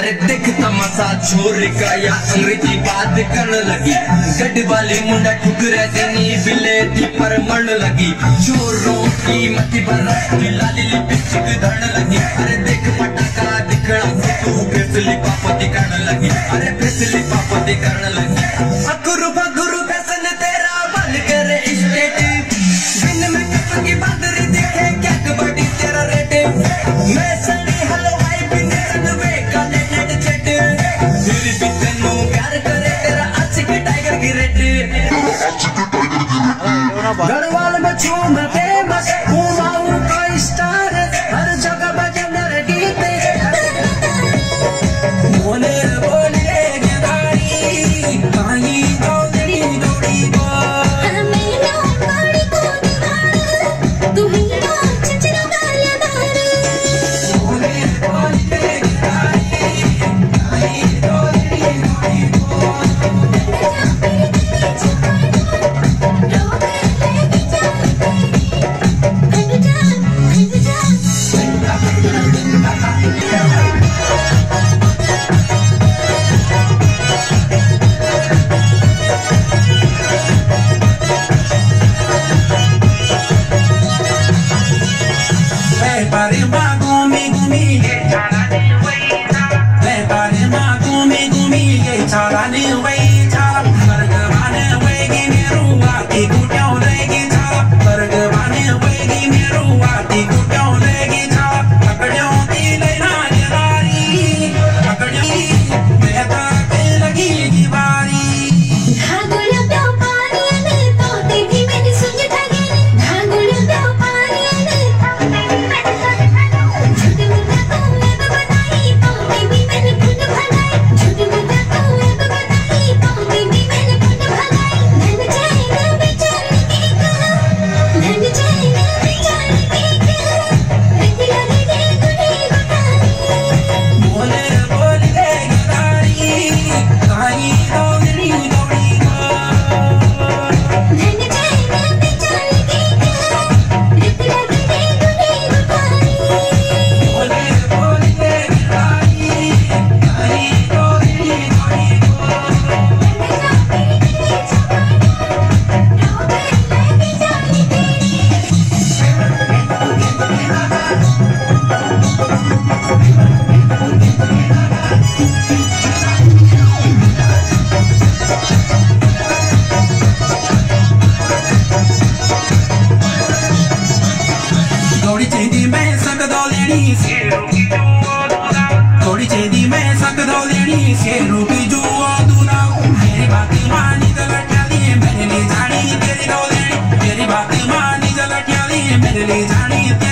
अरे दिख तमाशा छोर का या अंग्रेज़ी बात करन लगी। गड वाली मुंडा ठुकरे देनी बिले थी पर मन लगी। छोरों की मती पर रखी लाली लिपस्टिक धरन लगी। अरे देख पटाखा दिखना तू फिसली पापा करण लगी। अरे फिसली पापा करण लगी। अकुरु फकुरु फैसन तेरा बल करे स्टेट। बिन में कपकी बंद बाबा। गढ़वाल में छू मैं फ़ेमस कुमाऊं का स्टार थोड़ी चेंदी मैं सकदो लेनी शेरों की जुआ दूना। मेरी बात मानी जलटिया दी मेरे लिए जानी। तेरी दो लेनी मेरी बात मानी जलटिया दी मेरे लिए जानी।